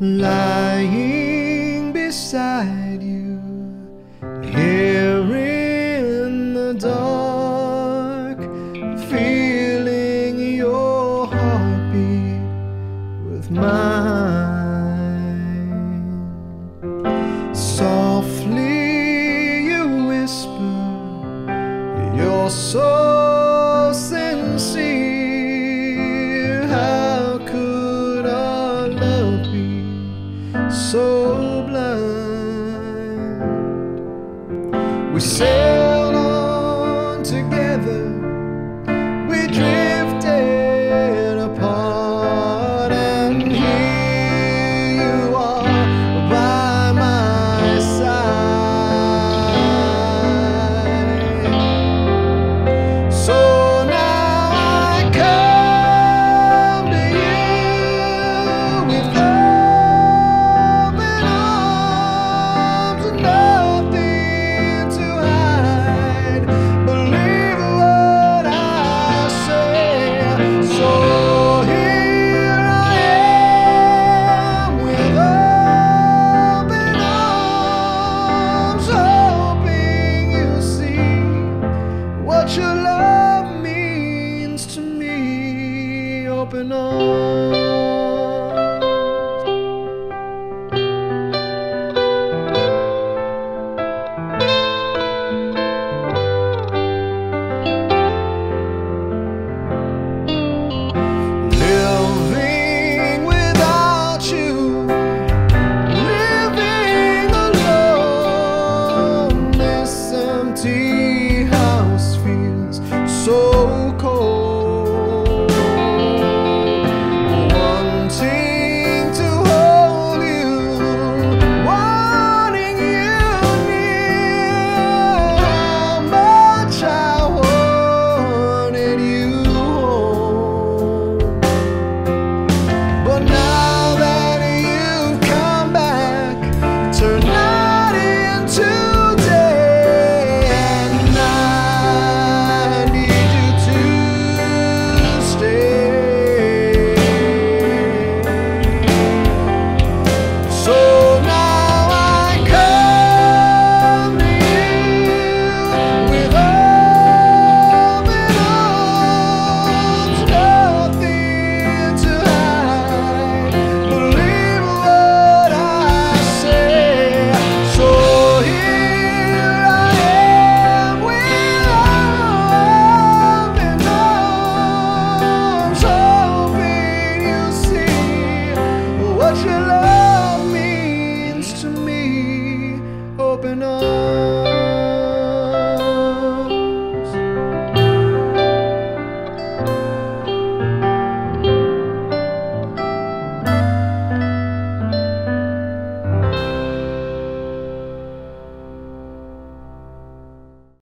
lying beside you here in the dark feeling your heartbeat with mine. Softly you whisper your soul os seus. open arms.